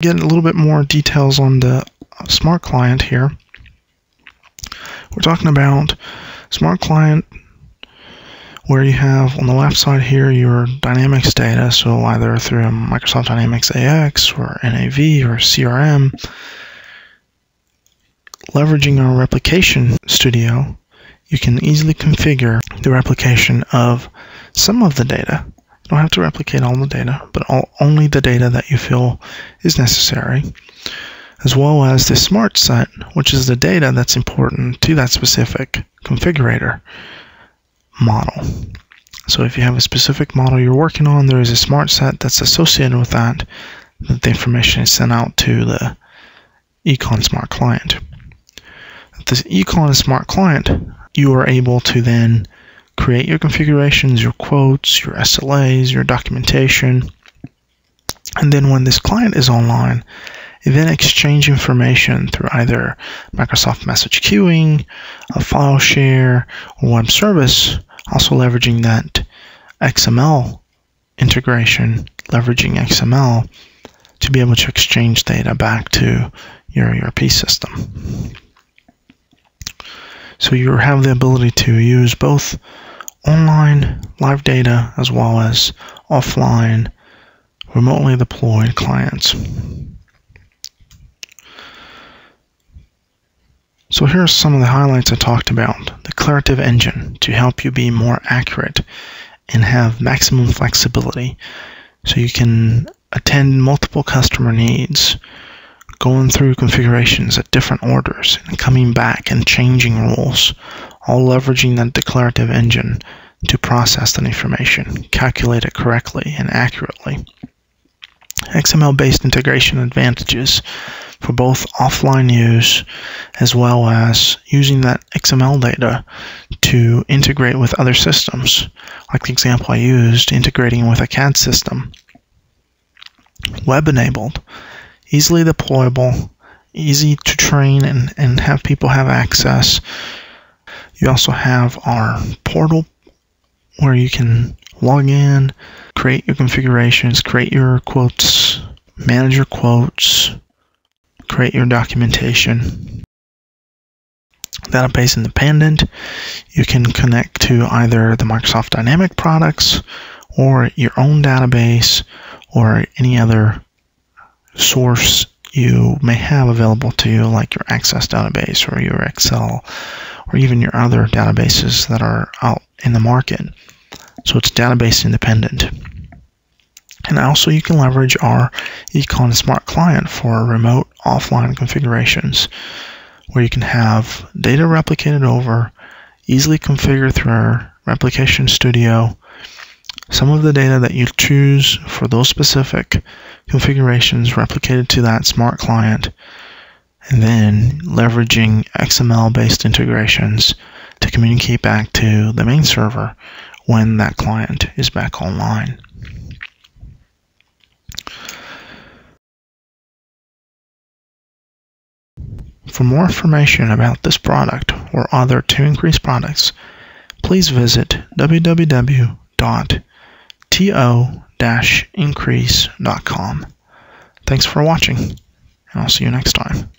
Get a little bit more details on the smart client here. We're talking about smart client where you have on the left side here your Dynamics data, so either through Microsoft Dynamics AX or NAV or CRM, leveraging our replication studio, you can easily configure the replication of some of the data. You don't have to replicate all the data, but all, only the data that you feel is necessary, as well as the smart set, which is the data that's important to that specific configurator model. So if you have a specific model you're working on, there is a smart set that's associated with that, that the information is sent out to the eCon Smart Client. This eCon Smart Client, you are able to then create your configurations, your quotes, your SLAs, your documentation. And then when this client is online, then exchange information through either Microsoft Message Queuing, a file share, or web service also leveraging that XML integration, leveraging XML to be able to exchange data back to your ERP system. So you have the ability to use both online live data as well as offline remotely deployed clients. So here are some of the highlights I talked about. The Declarative Engine to help you be more accurate and have maximum flexibility so you can attend multiple customer needs, going through configurations at different orders and coming back and changing rules, all leveraging that declarative engine to process that information, calculate it correctly and accurately. XML based integration advantages for both offline use as well as using that XML data to integrate with other systems, like the example I used, integrating with a CAD system. Web enabled, easily deployable, easy to train and, and have people have access. You also have our portal where you can log in, create your configurations, create your quotes, manage your quotes, create your documentation. Database independent, you can connect to either the Microsoft Dynamic products or your own database or any other source you may have available to you, like your Access database or your Excel or even your other databases that are out in the market. So it's database independent. And also you can leverage our eCon Smart Client for remote offline configurations where you can have data replicated over, easily configured through our Replication Studio, some of the data that you choose for those specific configurations replicated to that smart client, and then leveraging XML based integrations to communicate back to the main server when that client is back online. For more information about this product or other To-Increase products, please visit www.to-increase.com. Thanks for watching, and I'll see you next time.